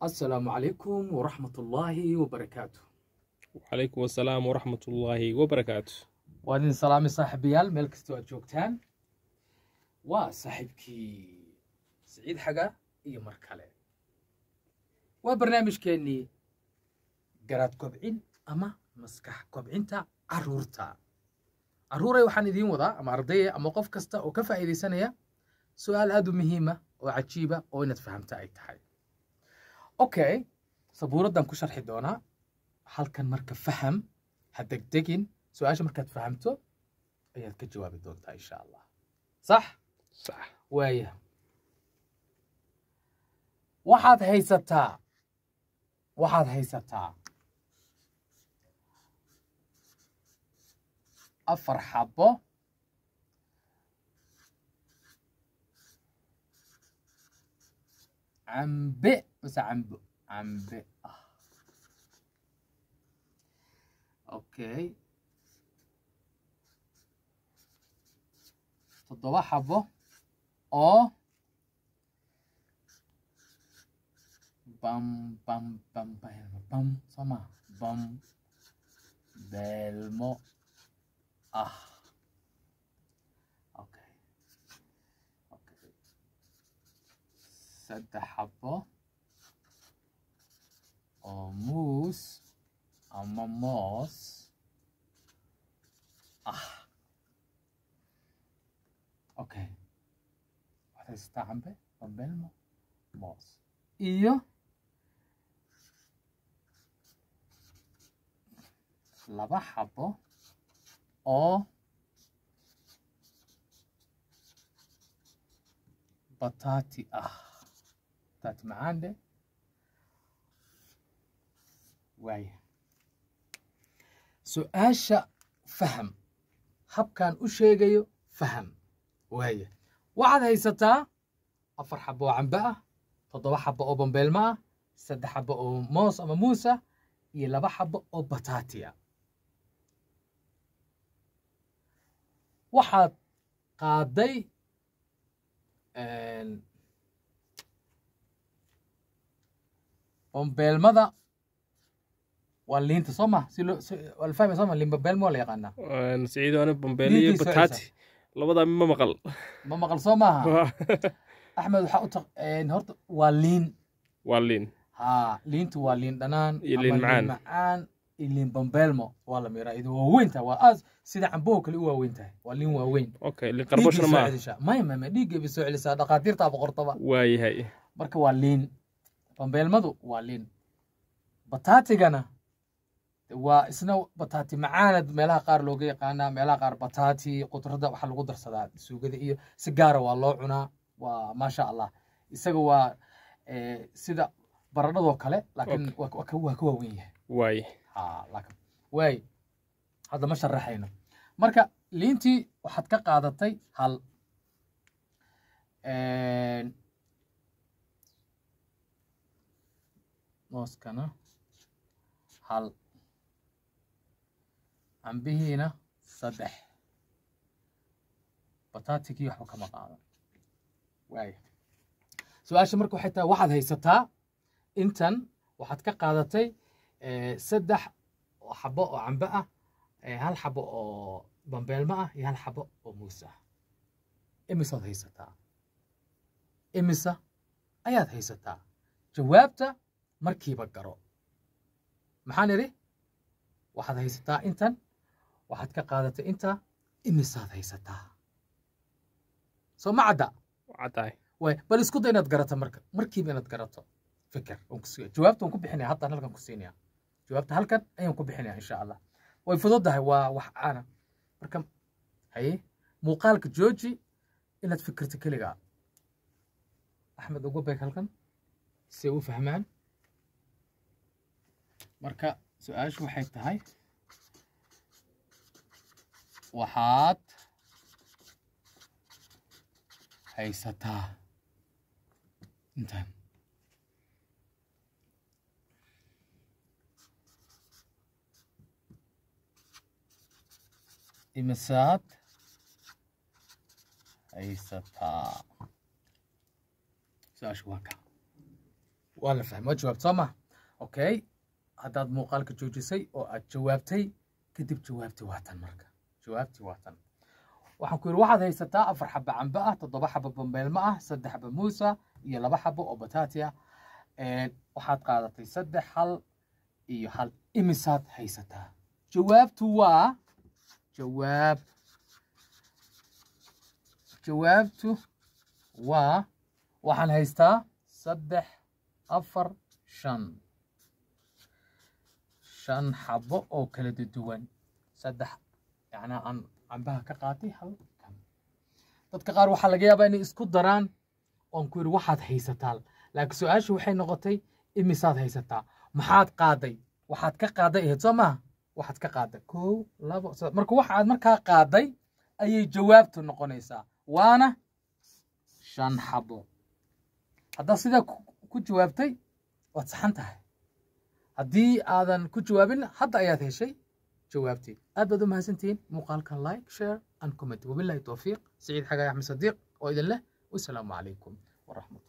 asalaamu calaykum waraxmat ullaahi wabarakaatu وعليكم السلام ورحمة الله وبركاته waa idin salaamay saaxiibayaal meel kastoo aad joogtaan waa saaxiibkii siciid xaga iyo mar kale waa barnaamijkeennii garaad kobcin ama maskax kobcinta caruurta carruuray waxaan idiin wadaa ama ardaya ama qof kasta oo ka faa'iidaysanaya su-aal aad u muhiima oo cajiiba oo inaad fahamta ay tahay okay. Sabuuraddan ku sharxi doonaa halkan marka faham ha degdegin. Su'aasha markaad fahamto ayaad ka jawaabi doontaa insha allah sax. صح waaya waxaad haysataa. Waxaad haysataa. Afar xabo cambe mase cambo cambe ah okay toddoba xabo oo bam bam bam beelmo bam soo maa bam beelmo ah okay okay saddex xabo oo muus ama moos ah. Okay waxaad haysataa cambe bambelmo moos iyo laba xabo oo bataati ah bataati macaan dhe waaya su'aasha faham. Habkaan u sheegayo faham. Waaya waxaad haysataa afar xabo oo cambe ah toddoba xabo oo bambeelmo ah saddex xabo oo moos ama muus ah iyo laba xabo oo bataati waxaad qaaday bombeelmada waa liinta soo maha sialfahmi soo ma liin la yaqaanaa saciido ana bombeele iyo bataati labadaa ma maqal. Ma maqal soo maaha axmed waxaa u taq horta waa liin. Waa liin. Ha liintu waa liin dhanaan iyo liin macaan. waa la miraa idin waaweyn waa aas sida cambow kale u waaweyn tahay waa liin waaweyn. Okay maya maya dhiiggeebay soo celisaa dhakhaatiirtaaba qortaba waayahay. Marka waa liin bambeelmadu waa liin. Bataatigana waa isna bataati macaanad meelaha qaar looga yaqaanaa meelaha qaar bataati qudrada waxaa lagu darsadaa suugada iyo si gaara waa loo cunaa. Waa maasha allah isaga waa eh, sida baradhadoo kale laakiin waa ka waaweyn yahay. Waay. Waay. Hadda ma sharaxayno. Marka liintii waxaad ka qaadatay hal. Eh, mooskana hal. Cambihiina saddex. Bataatigii waxba kama qaadan. Waaya su'aasha marka waxay tahay waxaad haysataa intan waxaad ka qaadatay eh, saddex xabo oo cambe ah eh, hal xabo oo bambeelmo ah iyo hal xabo oo muus ah. Imisaad haysataa? Imisa ayaad haysataa? Jawaabta markiiba garo. Maxaan idhi waxaad haysataa intan waxaad ka qaadatay inta imisaad haysataa. Soo ma cadda? Caddaay. Way bal isku da inaad garato marka markiiba inaad garato fikir jawaabta waan ku bixinaya haddaan halkan ku siinaya jawaabta halkan ayaan ku bixinaya insha allah. Way fududdahay waa wax caana. Marka haye muuqaalka jooji inaad fikirto keligaa. Axmed ugu beeg halkan say u fahmaan marka su-aashu waxay tahay waxaad haysataa intan imisaad haysataa su-aashu waa ka waa la waa jawaabta soo maha okay haddaad muuqaalka joojisay oo aad jawaabtay kadib jawaabtii waa tan marka. Jawaabtii waa tan. Waxaan ku yidhi waxaad haysataa afar xaba cambe ah toddoba xaba bambeelmo ah saddex xaba muusa iyo laba xabo oo bataati waxaad qaadatay saddex hal iyo hal imisaad haysataa. Jawaabtu waa jawaab jawaabtu waa waxaan haystaa saddex afar shan shan xabo oo kala duwan. Saddex yacnaa aan cambaha ka qaatay hal kan. Dadka qaar waxaa laga yaabaa inay isku daraan oon ku yidhi waxaad haysataa laakiin su'aashu waxay noqotay imisaad haysataa. Maxaad qaaday? Waxaad ka qaaday? Ahayd soo maaha waxaad ka qaaday? Kow labo marka waxaad markaa qaaday ayay jawaabtu noqonaysaa. Waana shan xabo. Haddaad sidaa ku jawaabtay waad saxan tahay haddii aadan ku jawaabin hadda ayaad heshay jawaabtii. Aad baad u mahadsantihiin muuqaalkan like share and comment. Wabillahi towfiiq saciid xagaay axmed sadiiq oo idin leh wasalaamu calaykum waraxmat